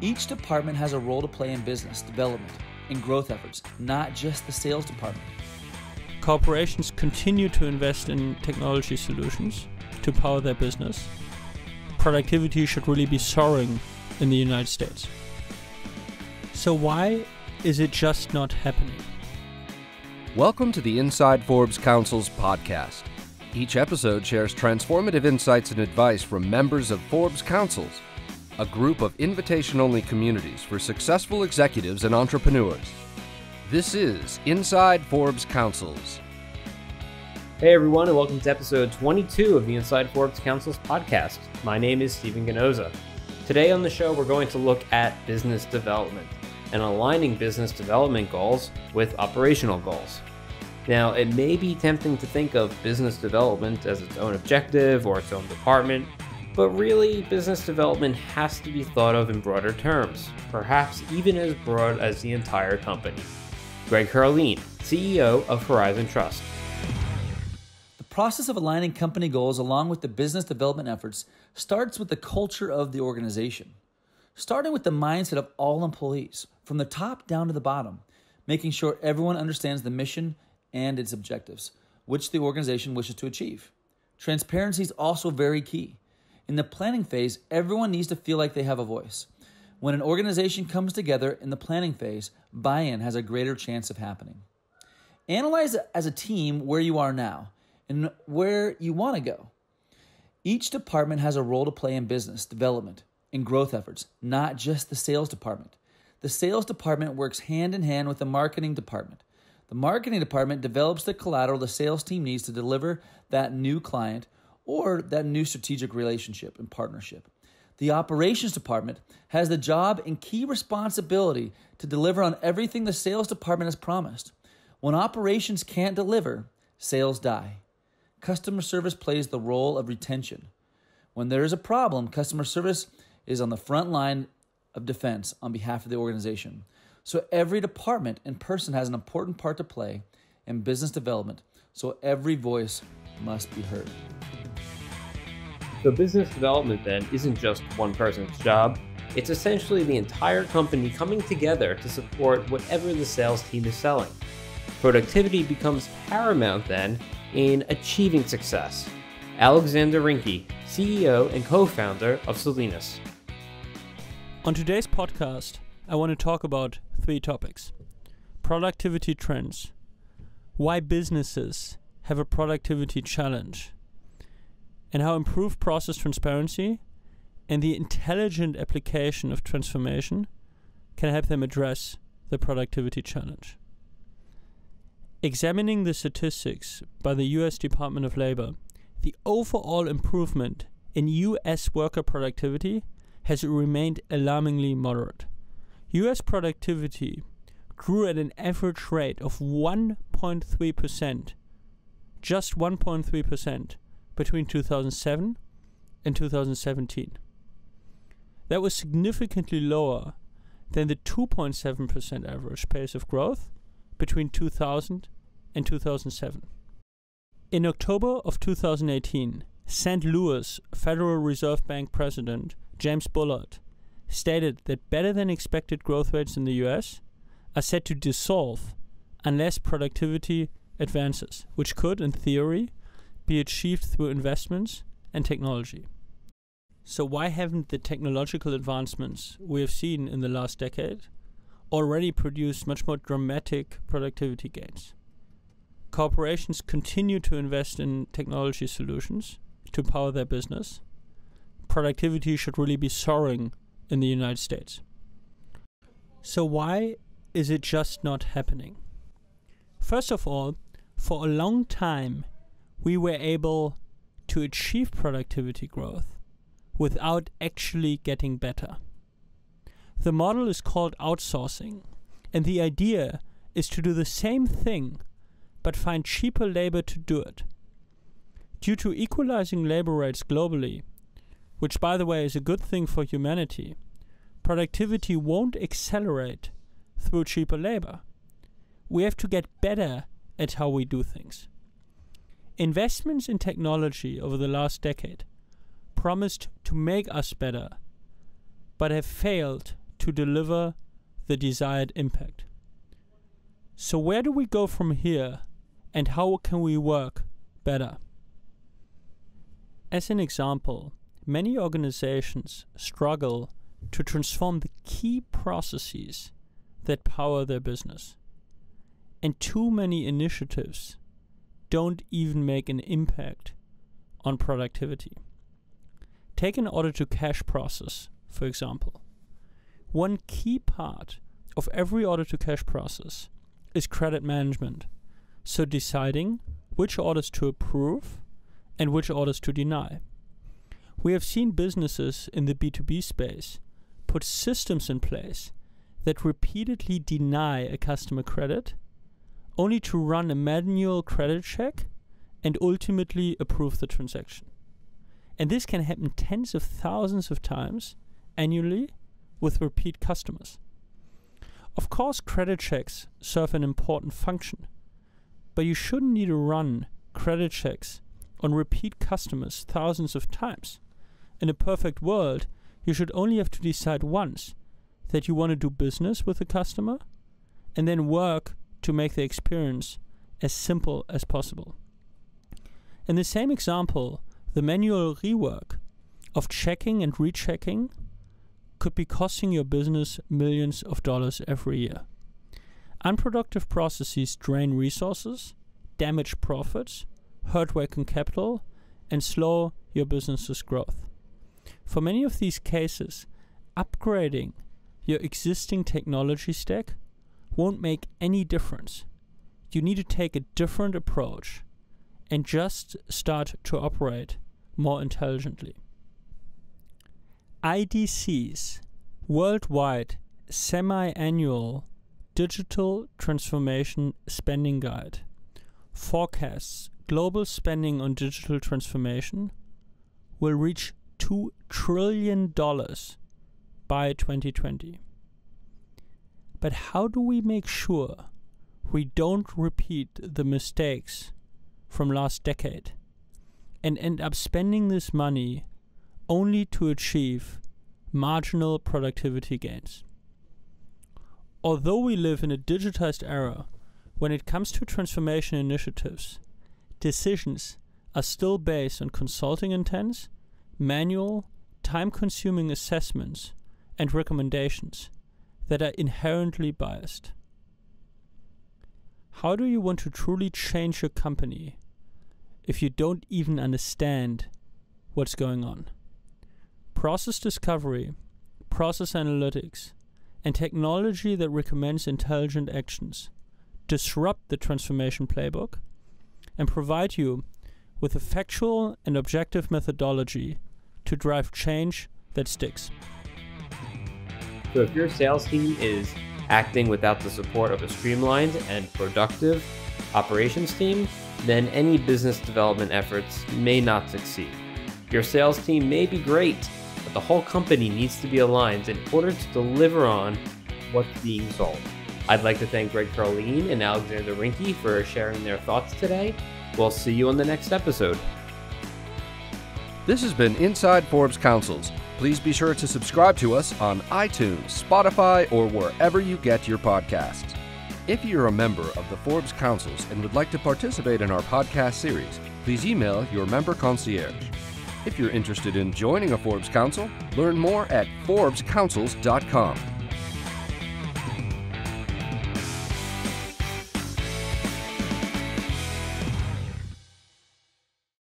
Each department has a role to play in business development and growth efforts, not just the sales department. Corporations continue to invest in technology solutions to power their business. Productivity should really be soaring in the United States. So, why is it just not happening? Welcome to the Inside Forbes Council's podcast. Each episode shares transformative insights and advice from members of Forbes Councils, a group of invitation only communities for successful executives and entrepreneurs. This is Inside Forbes Councils. Hey everyone, and welcome to episode 22 of the Inside Forbes Council's podcast. My name is Stephen Ganoza. Today on the show, we're going to look at business development and aligning business development goals with operational goals. Now, it may be tempting to think of business development as its own objective or its own department, but really, business development has to be thought of in broader terms, perhaps even as broad as the entire company. Greg Herlean, CEO of Horizon Trust. The process of aligning company goals along with the business development efforts starts with the culture of the organization, starting with the mindset of all employees, from the top down to the bottom, making sure everyone understands the mission and its objectives, which the organization wishes to achieve. Transparency is also very key. In the planning phase, everyone needs to feel like they have a voice. When an organization comes together in the planning phase, buy in has a greater chance of happening. Analyze as a team where you are now and where you want to go. Each department has a role to play in business development and growth efforts, not just the sales department. The sales department works hand in hand with the marketing department. The marketing department develops the collateral the sales team needs to deliver that new client or that new strategic relationship and partnership. The operations department has the job and key responsibility to deliver on everything the sales department has promised. When operations can't deliver, sales die. Customer service plays the role of retention. When there is a problem, customer service is on the front line of defense on behalf of the organization. So every department and person has an important part to play in business development, so every voice must be heard. So, business development then isn't just one person's job, it's essentially the entire company coming together to support whatever the sales team is selling. Productivity becomes paramount then in achieving success. Alexander Rinke, CEO and co founder of Celonis. On today's podcast, I want to talk about three topics productivity trends, why businesses have a productivity challenge, and how improved process transparency and the intelligent application of transformation can help them address the productivity challenge. Examining the statistics by the US Department of Labor, the overall improvement in US worker productivity has remained alarmingly moderate. US productivity grew at an average rate of 1.3%, just 1.3% between 2007 and 2017. That was significantly lower than the 2.7% average pace of growth between 2000 and 2007. In October of 2018, St. Louis Federal Reserve Bank President James Bullard stated that better than expected growth rates in the US are set to dissolve unless productivity advances, which could, in theory, be achieved through investments and technology. So, why haven't the technological advancements we have seen in the last decade already produced much more dramatic productivity gains? Corporations continue to invest in technology solutions to power their business. Productivity should really be soaring in the United States. So, why is it just not happening? First of all, for a long time, we were able to achieve productivity growth without actually getting better. The model is called outsourcing, and the idea is to do the same thing but find cheaper labor to do it. Due to equalizing labor rates globally, which by the way is a good thing for humanity, productivity won't accelerate through cheaper labor. We have to get better at how we do things. Investments in technology over the last decade promised to make us better, but have failed to deliver the desired impact. So, where do we go from here, and how can we work better? As an example, many organizations struggle to transform the key processes that power their business. And too many initiatives don't even make an impact on productivity. Take an order to cash process, for example. One key part of every order to cash process is credit management. So deciding which orders to approve and which orders to deny. We have seen businesses in the B2B space put systems in place that repeatedly deny a customer credit only to run a manual credit check and ultimately approve the transaction. And this can happen tens of thousands of times annually with repeat customers. Of course, credit checks serve an important function, but you shouldn't need to run credit checks on repeat customers thousands of times. In a perfect world, you should only have to decide once that you want to do business with a customer and then work to make the experience as simple as possible. In the same example, the manual rework of checking and rechecking could be costing your business millions of dollars every year. Unproductive processes drain resources, damage profits, hurt working capital, and slow your business's growth. For many of these cases, upgrading your existing technology stack won't make any difference. You need to take a different approach and just start to operate more intelligently. IDC's worldwide semi annual digital transformation spending guide forecasts global spending on digital transformation will reach $2 trillion by 2020. But how do we make sure we don't repeat the mistakes from last decade and end up spending this money only to achieve marginal productivity gains? Although we live in a digitized era, when it comes to transformation initiatives, decisions are still based on consulting intents, manual, time consuming assessments, and recommendations that are inherently biased. How do you want to truly change your company if you don't even understand what's going on? Process discovery, process analytics, and technology that recommends intelligent actions disrupt the transformation playbook and provide you with a factual and objective methodology to drive change that sticks. So if your sales team is acting without the support of a streamlined and productive operations team, then any business development efforts may not succeed. Your sales team may be great, but the whole company needs to be aligned in order to deliver on what's being sold. I'd like to thank Greg Herlean and Alexander Rinke for sharing their thoughts today. We'll see you on the next episode. This has been Inside Forbes Councils. Please be sure to subscribe to us on iTunes, Spotify, or wherever you get your podcasts. If you're a member of the Forbes Councils and would like to participate in our podcast series, please email your member concierge. If you're interested in joining a Forbes Council, learn more at ForbesCouncils.com.